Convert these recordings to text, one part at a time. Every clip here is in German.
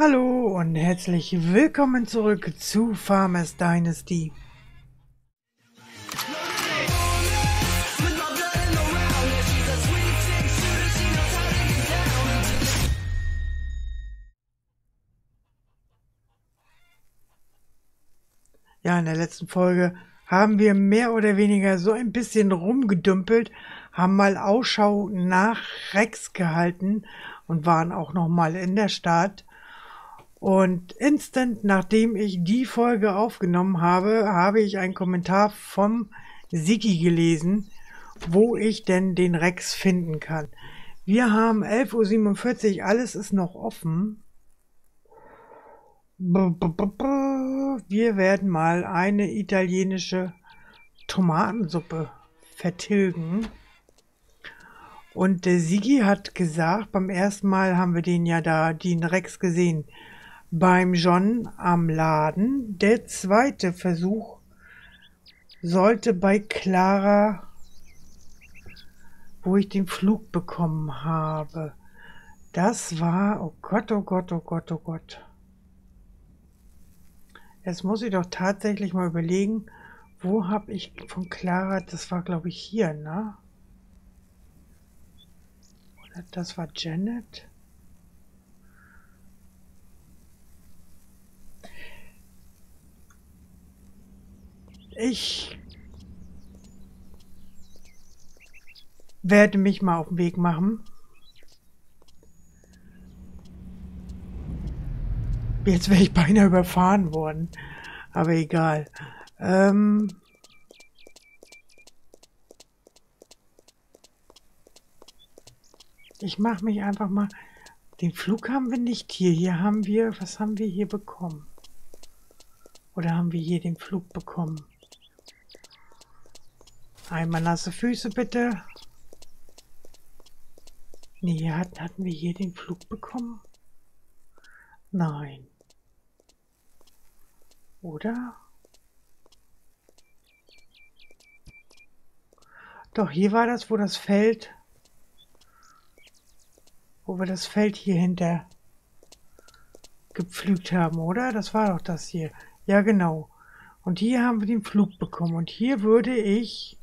Hallo und herzlich willkommen zurück zu Farmers Dynasty. Ja, in der letzten Folge haben wir mehr oder weniger so ein bisschen rumgedümpelt, haben mal Ausschau nach Rex gehalten und waren auch noch mal in der Stadt und instant nachdem ich die Folge aufgenommen habe, habe ich einen Kommentar vom Siki gelesen, wo ich denn den Rex finden kann. Wir haben 11.47 Uhr, alles ist noch offen. Wir werden mal eine italienische Tomatensuppe vertilgen. Und der Sigi hat gesagt, beim ersten Mal haben wir den ja da, den Rex gesehen beim John am Laden. Der zweite Versuch sollte bei Clara, wo ich den Flug bekommen habe. Das war, oh Gott, oh Gott, oh Gott, oh Gott. Jetzt muss ich doch tatsächlich mal überlegen, wo habe ich von Clara, das war glaube ich hier, ne? Oder das war Janet? Ich werde mich mal auf den Weg machen. Jetzt wäre ich beinahe überfahren worden. Aber egal. Ähm ich mache mich einfach mal... Den Flug haben wir nicht hier. Hier haben wir... Was haben wir hier bekommen? Oder haben wir hier den Flug bekommen? Einmal nasse Füße bitte. Nee, hatten, hatten wir hier den Flug bekommen? Nein. Oder? Doch, hier war das, wo das Feld, wo wir das Feld hier hinter gepflügt haben, oder? Das war doch das hier. Ja, genau. Und hier haben wir den Flug bekommen. Und hier würde ich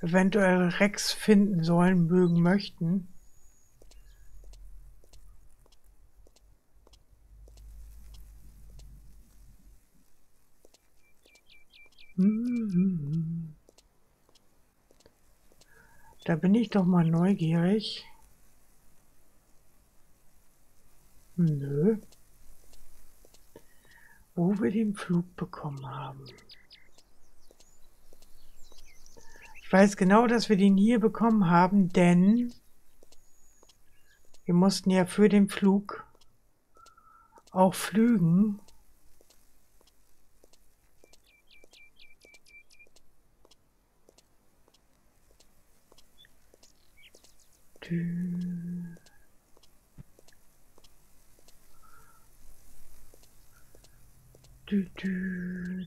eventuell Rex finden sollen, mögen, möchten. Da bin ich doch mal neugierig. Nö. Wo wir den Flug bekommen haben. Ich weiß genau, dass wir den hier bekommen haben, denn wir mussten ja für den Flug auch flügen.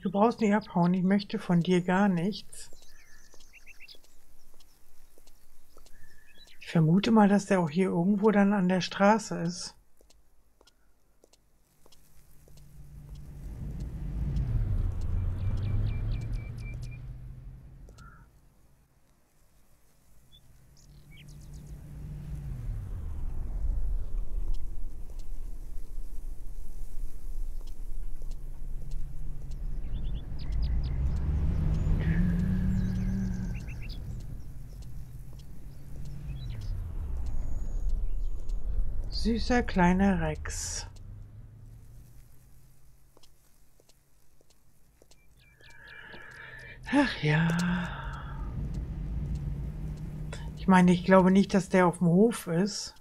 Du brauchst nicht abhauen, ich möchte von dir gar nichts. Vermute mal, dass der auch hier irgendwo dann an der Straße ist. Süßer kleiner Rex. Ach ja. Ich meine, ich glaube nicht, dass der auf dem Hof ist.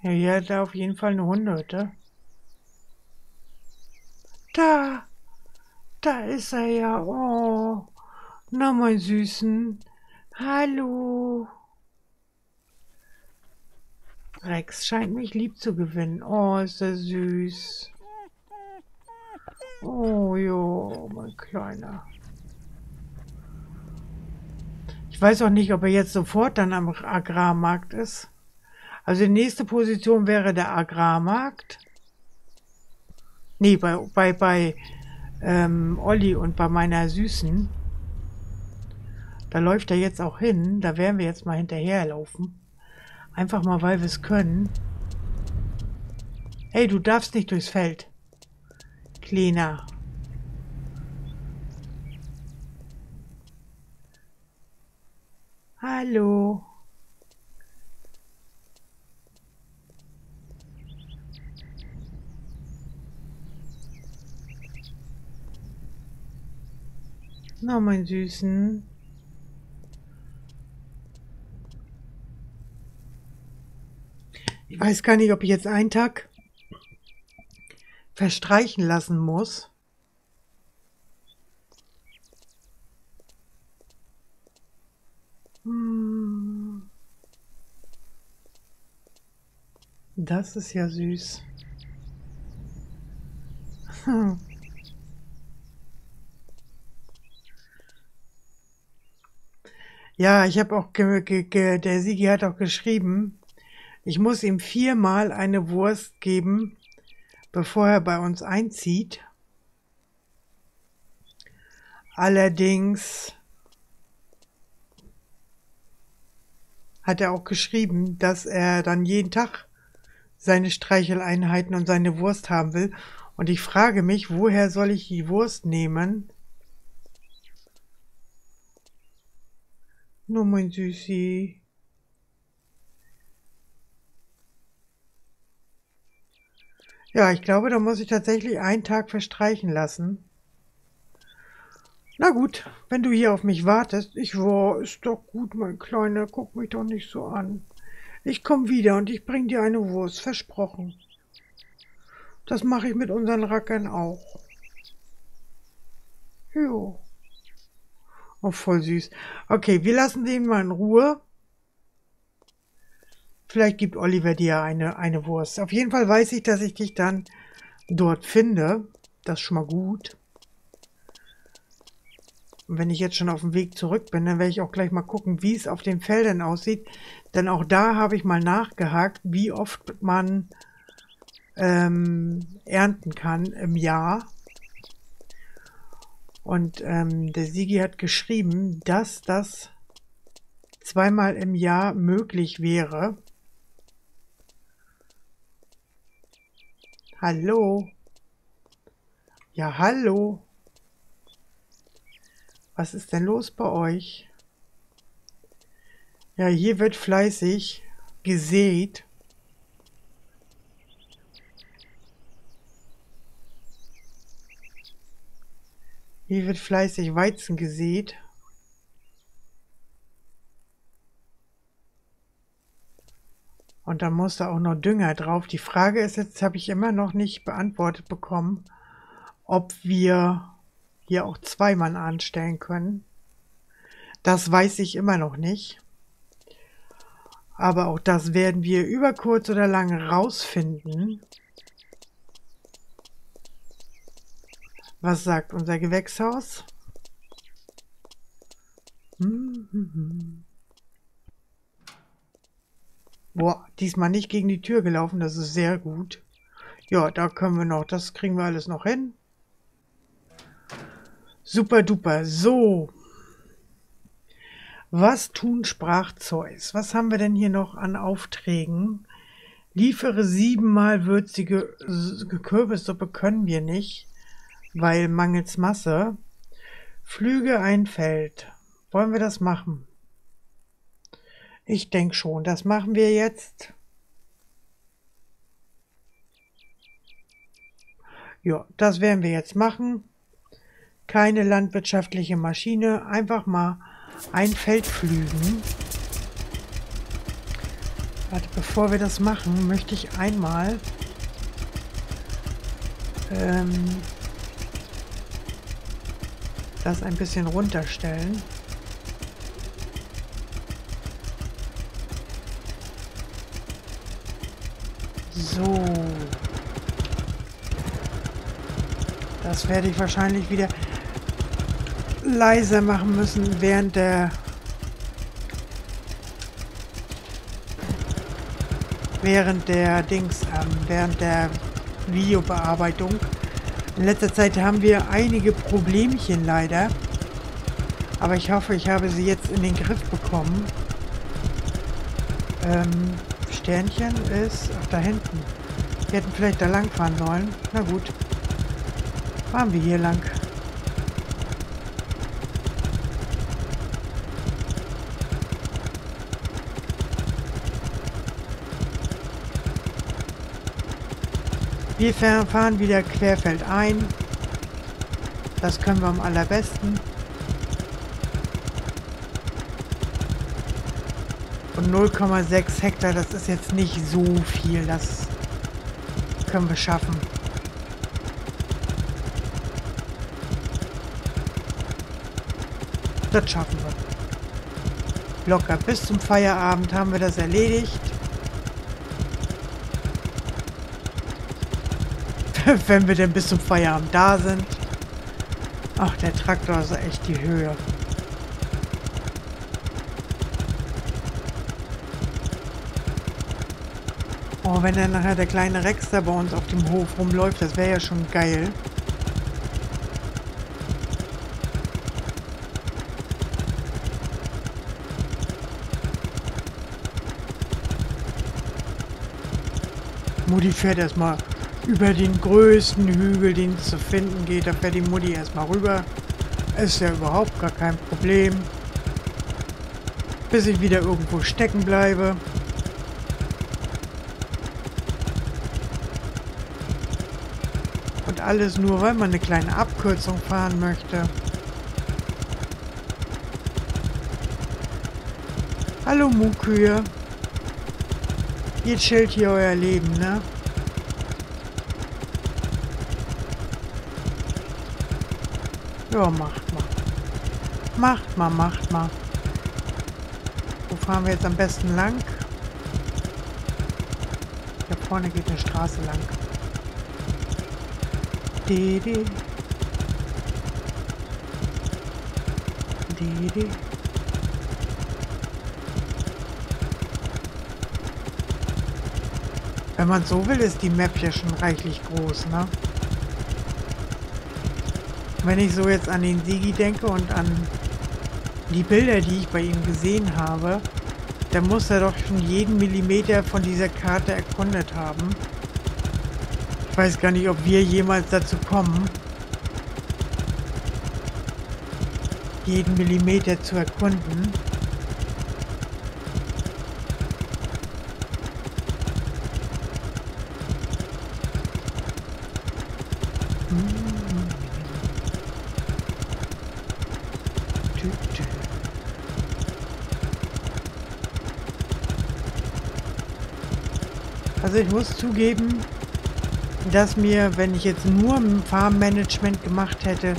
Ja, hier hat er auf jeden Fall eine Hundehütte. Da! Da ist er ja. Oh. Na, mein Süßen. Hallo. Rex scheint mich lieb zu gewinnen. Oh, ist er süß. Oh, jo, mein Kleiner. Ich weiß auch nicht, ob er jetzt sofort dann am Agrarmarkt ist. Also die nächste Position wäre der Agrarmarkt. Nee, bei, bei, bei ähm, Olli und bei meiner Süßen. Da läuft er jetzt auch hin. Da werden wir jetzt mal hinterherlaufen. Einfach mal, weil wir es können. Hey, du darfst nicht durchs Feld. Kleiner. Hallo. Na, mein Süßen. Ich weiß gar nicht, ob ich jetzt einen Tag verstreichen lassen muss. Hm. Das ist ja süß. Ja, ich habe auch, der Sigi hat auch geschrieben, ich muss ihm viermal eine Wurst geben, bevor er bei uns einzieht. Allerdings hat er auch geschrieben, dass er dann jeden Tag seine Streicheleinheiten und seine Wurst haben will. Und ich frage mich, woher soll ich die Wurst nehmen? Nur mein Süßi. Ja, ich glaube, da muss ich tatsächlich einen Tag verstreichen lassen. Na gut, wenn du hier auf mich wartest. Ich war, ist doch gut, mein Kleiner. Guck mich doch nicht so an. Ich komm wieder und ich bring dir eine Wurst, versprochen. Das mache ich mit unseren Rackern auch. Jo. Oh, voll süß. Okay, wir lassen den mal in Ruhe. Vielleicht gibt Oliver dir eine, eine Wurst. Auf jeden Fall weiß ich, dass ich dich dann dort finde. Das ist schon mal gut. Und wenn ich jetzt schon auf dem Weg zurück bin, dann werde ich auch gleich mal gucken, wie es auf den Feldern aussieht. Denn auch da habe ich mal nachgehakt, wie oft man ähm, ernten kann im Jahr. Und ähm, der Sigi hat geschrieben, dass das zweimal im Jahr möglich wäre. Hallo? Ja, hallo? Was ist denn los bei euch? Ja, hier wird fleißig gesät. Hier wird fleißig Weizen gesät. Und dann muss da auch noch Dünger drauf. Die Frage ist jetzt, habe ich immer noch nicht beantwortet bekommen, ob wir hier auch zwei Mann anstellen können. Das weiß ich immer noch nicht. Aber auch das werden wir über kurz oder lang rausfinden. Was sagt unser Gewächshaus? Hm, hm, hm. Boah, diesmal nicht gegen die Tür gelaufen, das ist sehr gut. Ja, da können wir noch, das kriegen wir alles noch hin. Super duper. So. Was tun, sprach Zeus. Was haben wir denn hier noch an Aufträgen? Liefere siebenmal würzige Kürbissuppe können wir nicht, weil mangels Masse. Flüge ein Feld. Wollen wir das machen? Ich denke schon, das machen wir jetzt. Ja, das werden wir jetzt machen. Keine landwirtschaftliche Maschine, einfach mal ein Feld pflügen. Warte, bevor wir das machen, möchte ich einmal ähm, das ein bisschen runterstellen. So. Das werde ich wahrscheinlich wieder leiser machen müssen während der während der Dings, ähm, während der Videobearbeitung. In letzter Zeit haben wir einige Problemchen leider. Aber ich hoffe, ich habe sie jetzt in den Griff bekommen. Ähm, Sternchen ist ach, da hinten. Wir hätten vielleicht da lang fahren sollen. Na gut. Fahren wir hier lang. Wir fahren wieder querfeldein. Das können wir am allerbesten. Und 0,6 Hektar, das ist jetzt nicht so viel. Das können wir schaffen. Das schaffen wir. Locker. Bis zum Feierabend haben wir das erledigt. wenn wir denn bis zum Feierabend da sind. Ach, der Traktor ist echt die Höhe. Oh, wenn dann nachher der kleine Rex da bei uns auf dem Hof rumläuft, das wäre ja schon geil. Mutti fährt erstmal über den größten Hügel, den es zu finden geht. Da fährt die Mutti erstmal rüber. Ist ja überhaupt gar kein Problem. Bis ich wieder irgendwo stecken bleibe. Und alles nur, weil man eine kleine Abkürzung fahren möchte. Hallo Mukühe. Ihr chillt hier euer Leben, ne? Ja, macht mal. Macht mal, macht mal. Wo fahren wir jetzt am besten lang? Da vorne geht eine Straße lang. Didi. Didi. Wenn man so will, ist die Map ja schon reichlich groß, ne? wenn ich so jetzt an den Sigi denke und an die Bilder, die ich bei ihm gesehen habe, dann muss er doch schon jeden Millimeter von dieser Karte erkundet haben. Ich weiß gar nicht, ob wir jemals dazu kommen, jeden Millimeter zu erkunden. Also ich muss zugeben, dass mir, wenn ich jetzt nur Farmmanagement gemacht hätte,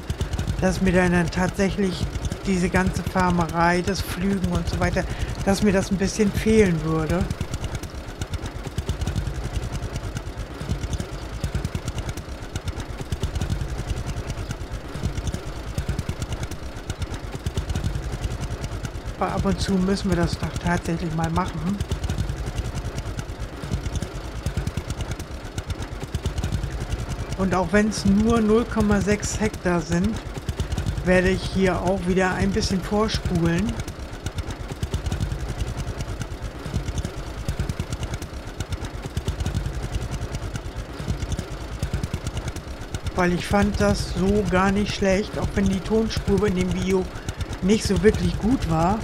dass mir dann tatsächlich diese ganze Farmerei, das Flügen und so weiter, dass mir das ein bisschen fehlen würde. Aber ab und zu müssen wir das doch tatsächlich mal machen. Und auch wenn es nur 0,6 Hektar sind, werde ich hier auch wieder ein bisschen vorspulen. Weil ich fand das so gar nicht schlecht, auch wenn die Tonspur in dem Video nicht so wirklich gut war.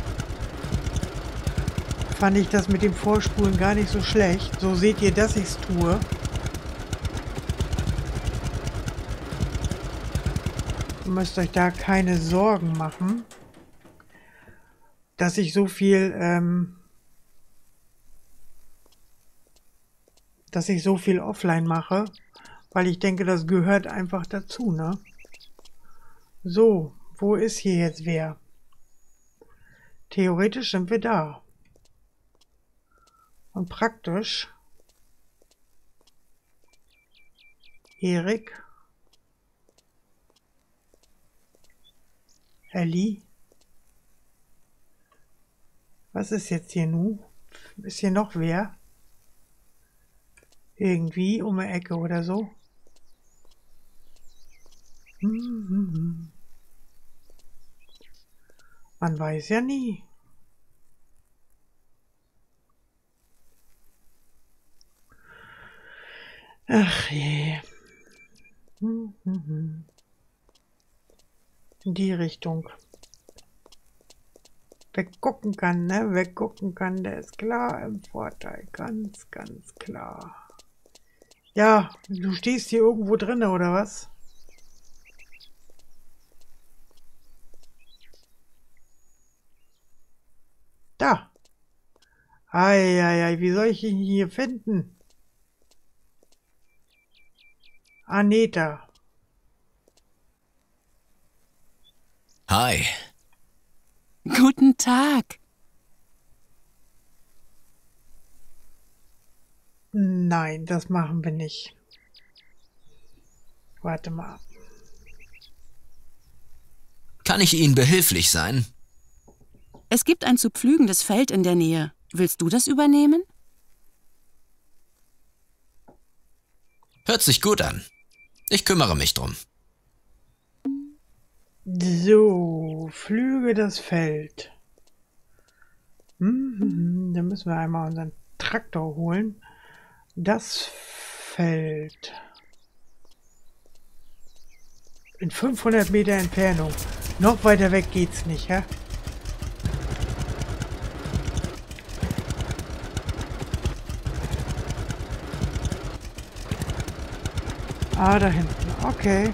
Fand ich das mit dem Vorspulen gar nicht so schlecht. So seht ihr, dass ich es tue. Müsst euch da keine Sorgen machen, dass ich so viel, ähm, dass ich so viel offline mache, weil ich denke, das gehört einfach dazu, ne? So, wo ist hier jetzt wer? Theoretisch sind wir da. Und praktisch Erik Ellie? Was ist jetzt hier nun? Ist hier noch wer? Irgendwie um die Ecke oder so. Mhm. Man weiß ja nie. Ach je. In die Richtung. Wer gucken kann, ne? Wer gucken kann, der ist klar im Vorteil. Ganz, ganz klar. Ja, du stehst hier irgendwo drinne, oder was? Da. Eieiei, wie soll ich ihn hier finden? Aneta. Hi. Guten Tag. Nein, das machen wir nicht. Warte mal. Kann ich Ihnen behilflich sein? Es gibt ein zu pflügendes Feld in der Nähe. Willst du das übernehmen? Hört sich gut an. Ich kümmere mich drum. So, flüge das Feld. Hm, hm, hm, dann müssen wir einmal unseren Traktor holen. Das Feld. In 500 Meter Entfernung. Noch weiter weg geht's nicht, hä? Ah, da hinten. Okay.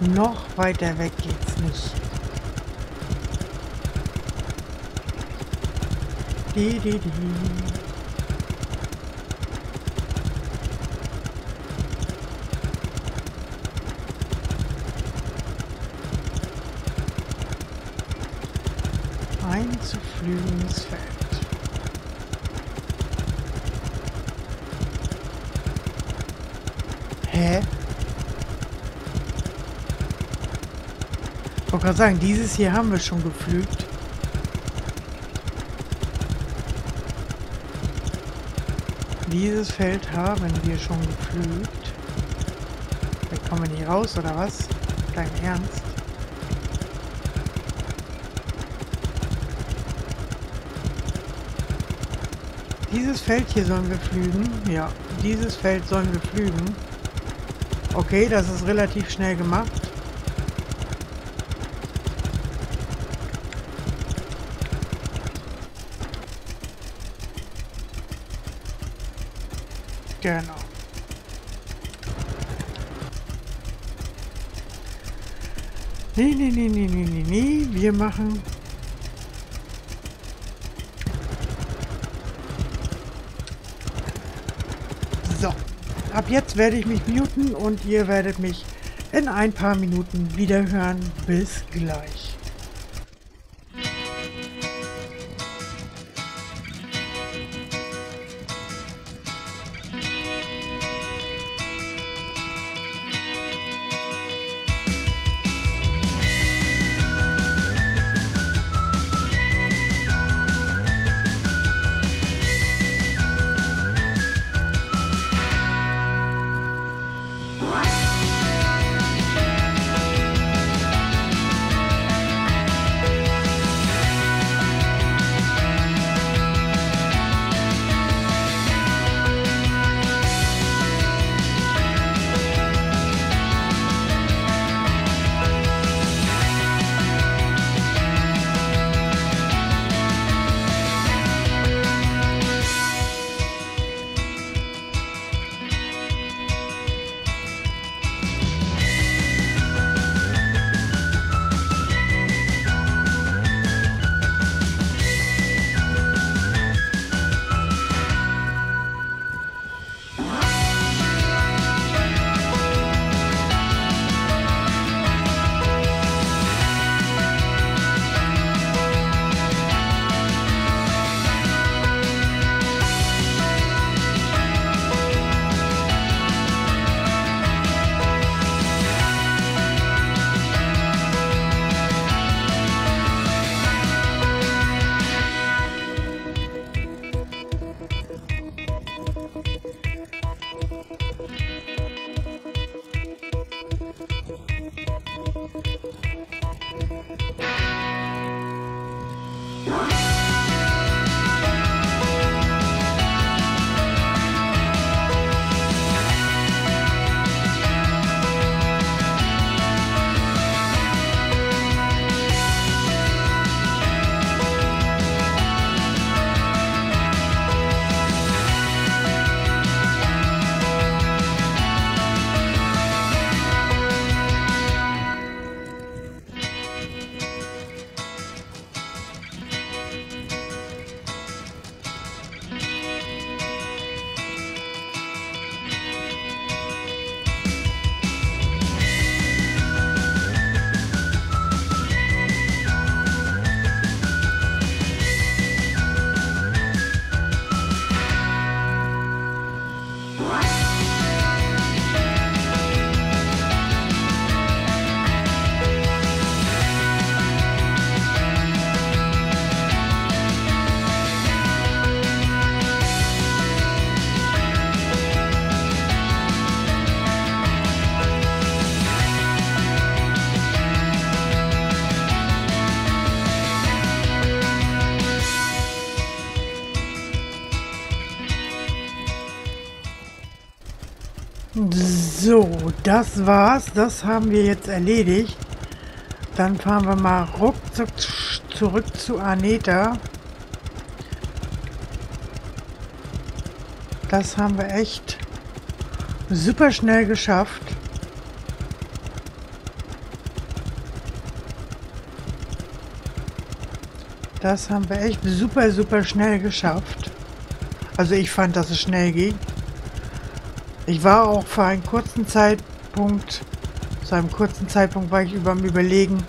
Noch weiter weg geht's nicht. Die, die, die. Ein zu flügendes Feld. Hä? Ich wollte gerade sagen, dieses hier haben wir schon gepflügt. Dieses Feld haben wir schon gepflügt. Da kommen wir nicht raus, oder was? Dein Ernst? Dieses Feld hier sollen wir pflügen. Ja, dieses Feld sollen wir pflügen. Okay, das ist relativ schnell gemacht. Genau. Nee, nee, nee, nee, nee, nee, nee. Wir machen... So. Ab jetzt werde ich mich muten und ihr werdet mich in ein paar Minuten wieder hören. Bis gleich. So, das war's. Das haben wir jetzt erledigt. Dann fahren wir mal ruckzuck zurück zu Aneta. Das haben wir echt super schnell geschafft. Das haben wir echt super, super schnell geschafft. Also ich fand, dass es schnell ging. Ich war auch für einen kurzen Zeitpunkt, zu einem kurzen Zeitpunkt war ich über dem Überlegen,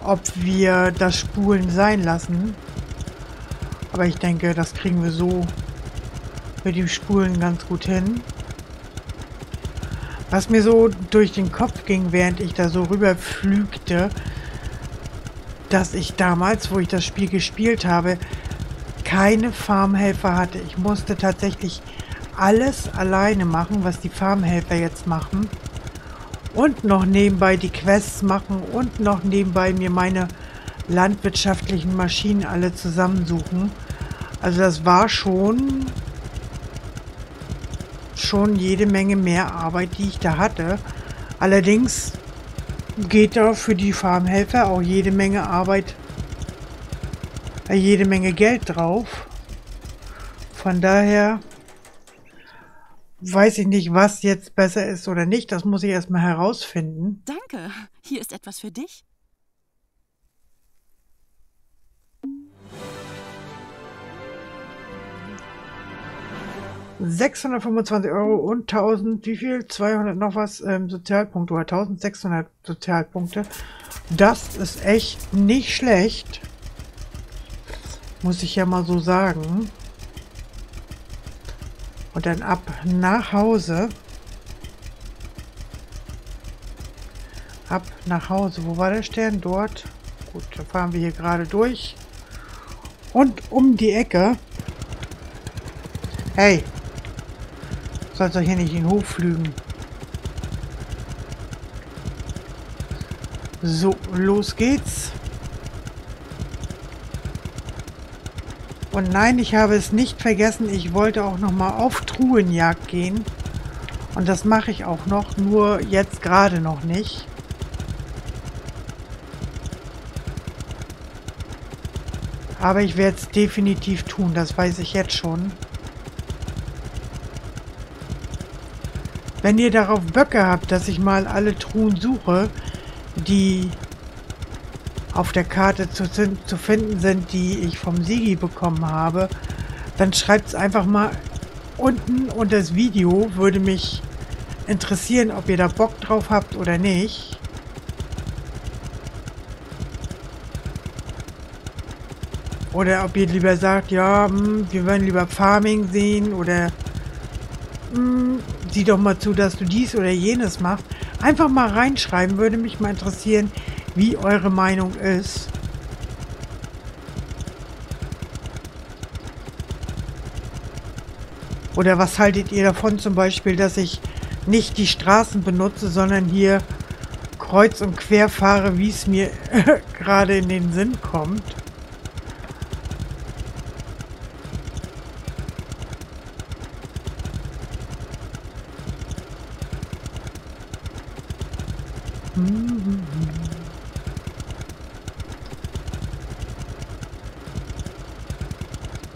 ob wir das Spulen sein lassen. Aber ich denke, das kriegen wir so mit dem Spulen ganz gut hin. Was mir so durch den Kopf ging, während ich da so rüberflügte, dass ich damals, wo ich das Spiel gespielt habe, keine Farmhelfer hatte. Ich musste tatsächlich alles alleine machen, was die Farmhelfer jetzt machen. Und noch nebenbei die Quests machen und noch nebenbei mir meine landwirtschaftlichen Maschinen alle zusammensuchen. Also das war schon schon jede Menge mehr Arbeit, die ich da hatte. Allerdings geht da für die Farmhelfer auch jede Menge Arbeit, äh, jede Menge Geld drauf. Von daher weiß ich nicht, was jetzt besser ist oder nicht. Das muss ich erstmal herausfinden. Danke. Hier ist etwas für dich. ...625 Euro und 1000, wie viel? 200 noch was ähm, Sozialpunkte oder 1600 Sozialpunkte. Das ist echt nicht schlecht. Muss ich ja mal so sagen. Und dann ab nach Hause. Ab nach Hause. Wo war der Stern? Dort. Gut, dann fahren wir hier gerade durch. Und um die Ecke. Hey. Sollst doch hier nicht in den Hof flügen. So, los geht's. Und nein, ich habe es nicht vergessen. Ich wollte auch noch mal auf Truhenjagd gehen. Und das mache ich auch noch, nur jetzt gerade noch nicht. Aber ich werde es definitiv tun, das weiß ich jetzt schon. Wenn ihr darauf Böcke habt, dass ich mal alle Truhen suche, die auf der Karte zu, zu finden sind, die ich vom Sigi bekommen habe, dann schreibt es einfach mal unten unter das Video. Würde mich interessieren, ob ihr da Bock drauf habt oder nicht. Oder ob ihr lieber sagt, ja, mh, hm, wir wollen lieber Farming sehen oder mh, hm, sieh doch mal zu, dass du dies oder jenes machst. Einfach mal reinschreiben, würde mich mal interessieren, wie eure Meinung ist. Oder was haltet ihr davon zum Beispiel, dass ich nicht die Straßen benutze, sondern hier kreuz und quer fahre, wie es mir gerade in den Sinn kommt?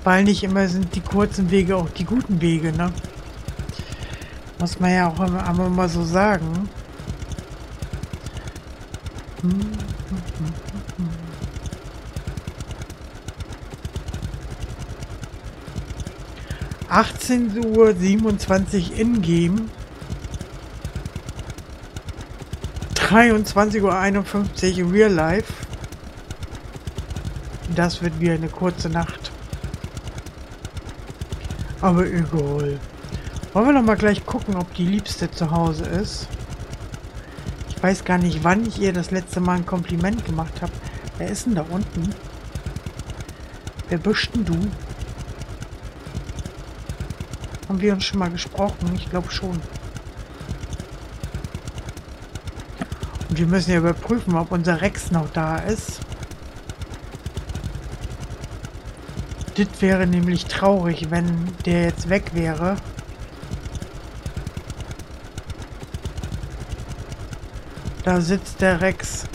Weil nicht immer sind die kurzen Wege auch die guten Wege, ne? Muss man ja auch immer, immer mal so sagen. Hm. 18 Uhr 27 in-game. 23 Uhr 51 real life. Das wird wieder eine kurze Nacht. Aber egal. Wollen wir noch mal gleich gucken, ob die Liebste zu Hause ist. Ich weiß gar nicht, wann ich ihr das letzte Mal ein Kompliment gemacht habe. Wer ist denn da unten? Wer bist denn du? Haben wir uns schon mal gesprochen? Ich glaube schon. Und wir müssen ja überprüfen, ob unser Rex noch da ist. Das wäre nämlich traurig, wenn der jetzt weg wäre. Da sitzt der Rex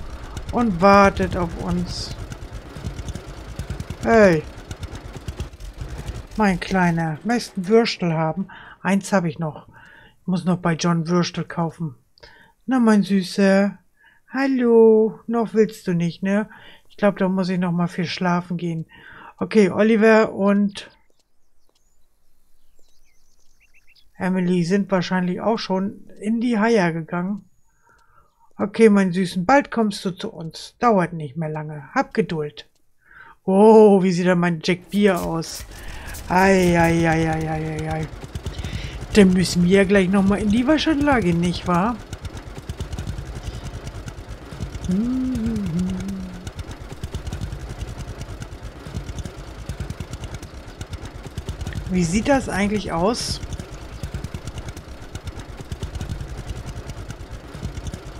und wartet auf uns. Hey. Mein Kleiner, möchtest einen Würstel haben? Eins habe ich noch. Ich muss noch bei John Würstel kaufen. Na, mein Süßer. Hallo. Noch willst du nicht, ne? Ich glaube, da muss ich noch mal viel schlafen gehen. Okay, Oliver und Emily sind wahrscheinlich auch schon in die Haie gegangen. Okay, mein Süßen, bald kommst du zu uns. Dauert nicht mehr lange. Hab Geduld. Oh, wie sieht da mein Jack Bier aus? Ei, ei, ei, ei, ei, ei. Dann müssen wir ja gleich nochmal in die Waschanlage, nicht wahr? Hm. Wie sieht das eigentlich aus?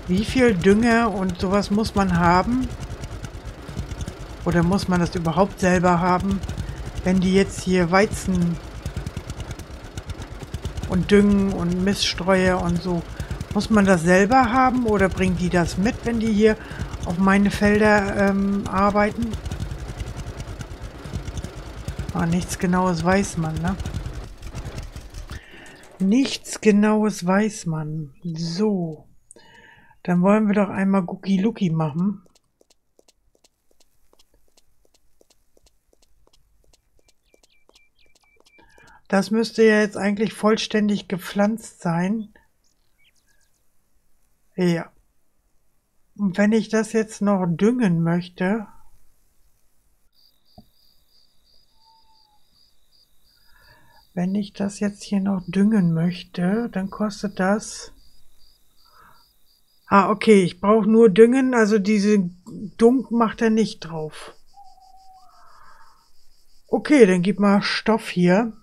Wie viel Dünger und sowas muss man haben? Oder muss man das überhaupt selber haben? Wenn die jetzt hier Weizen und Düngen und Miststreue und so, muss man das selber haben oder bringen die das mit, wenn die hier auf meine Felder ähm, arbeiten? Ah, nichts Genaues weiß man, ne? Nichts Genaues weiß man. So. Dann wollen wir doch einmal Guki Luki machen. Das müsste ja jetzt eigentlich vollständig gepflanzt sein. Ja. Und wenn ich das jetzt noch düngen möchte, wenn ich das jetzt hier noch düngen möchte, dann kostet das Ah, okay, ich brauche nur Düngen, also diese Dunk macht er nicht drauf. Okay, dann gib mal Stoff hier.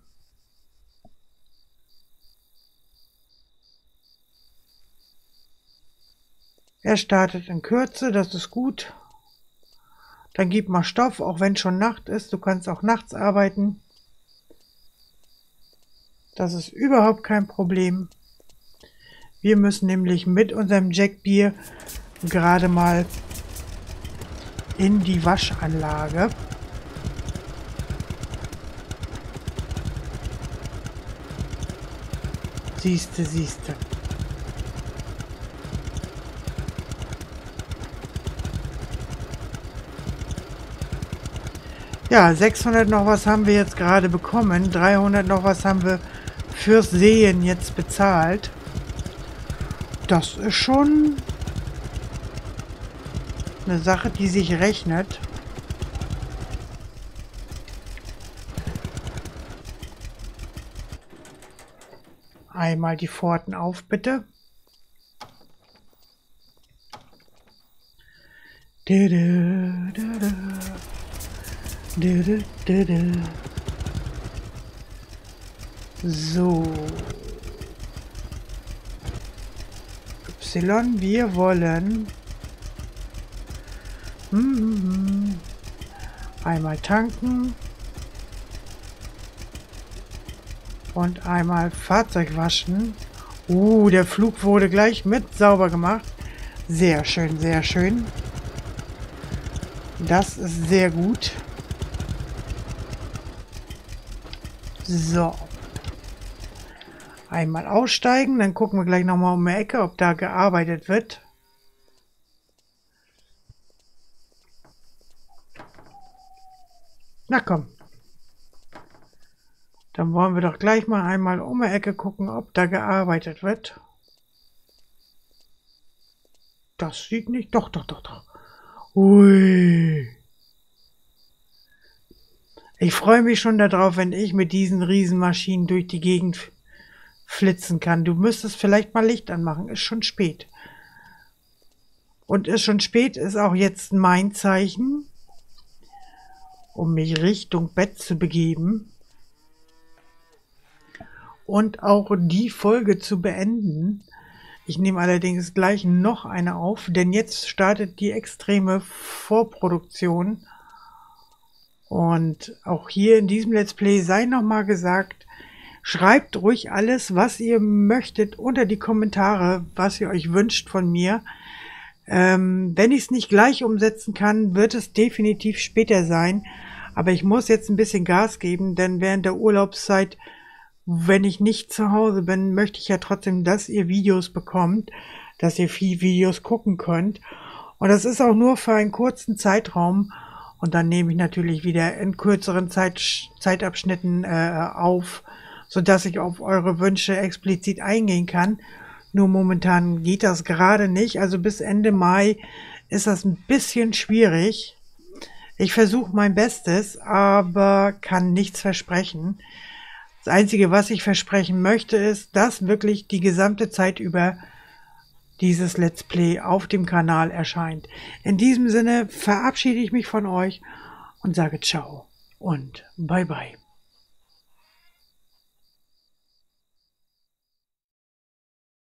Er startet in Kürze, das ist gut. Dann gib mal Stoff, auch wenn schon Nacht ist. Du kannst auch nachts arbeiten. Das ist überhaupt kein Problem. Wir müssen nämlich mit unserem Jackbier gerade mal in die Waschanlage. Siehste, siehste. Ja, 600 noch was haben wir jetzt gerade bekommen. 300 noch was haben wir fürs Sehen jetzt bezahlt das ist schon eine Sache, die sich rechnet. Einmal die Pforten auf, bitte. So. Y. Wir wollen hm, einmal tanken und einmal Fahrzeug waschen. Uh, der Flug wurde gleich mit sauber gemacht. Sehr schön, sehr schön. Das ist sehr gut. So. Einmal aussteigen, dann gucken wir gleich nochmal um die Ecke, ob da gearbeitet wird. Na komm. Dann wollen wir doch gleich mal einmal um die Ecke gucken, ob da gearbeitet wird. Das sieht nicht... Doch, doch, doch, doch. Ui. Ich freue mich schon darauf, wenn ich mit diesen Riesenmaschinen durch die Gegend flitzen kann. Du müsstest vielleicht mal Licht anmachen. Ist schon spät. Und ist schon spät, ist auch jetzt mein Zeichen, um mich Richtung Bett zu begeben und auch die Folge zu beenden. Ich nehme allerdings gleich noch eine auf, denn jetzt startet die extreme Vorproduktion. Und auch hier in diesem Let's Play sei nochmal gesagt, schreibt ruhig alles, was ihr möchtet unter die Kommentare, was ihr euch wünscht von mir. Ähm, wenn ich es nicht gleich umsetzen kann, wird es definitiv später sein. Aber ich muss jetzt ein bisschen Gas geben, denn während der Urlaubszeit wenn ich nicht zu Hause bin, möchte ich ja trotzdem, dass ihr Videos bekommt, dass ihr viel Videos gucken könnt. Und das ist auch nur für einen kurzen Zeitraum. Und dann nehme ich natürlich wieder in kürzeren Zeit, Zeitabschnitten äh, auf, so dass ich auf eure Wünsche explizit eingehen kann. Nur momentan geht das gerade nicht. Also bis Ende Mai ist das ein bisschen schwierig. Ich versuche mein Bestes, aber kann nichts versprechen. Das Einzige, was ich versprechen möchte, ist, dass wirklich die gesamte Zeit über dieses Let's Play auf dem Kanal erscheint. In diesem Sinne verabschiede ich mich von euch und sage ciao und bye bye.